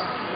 Gracias.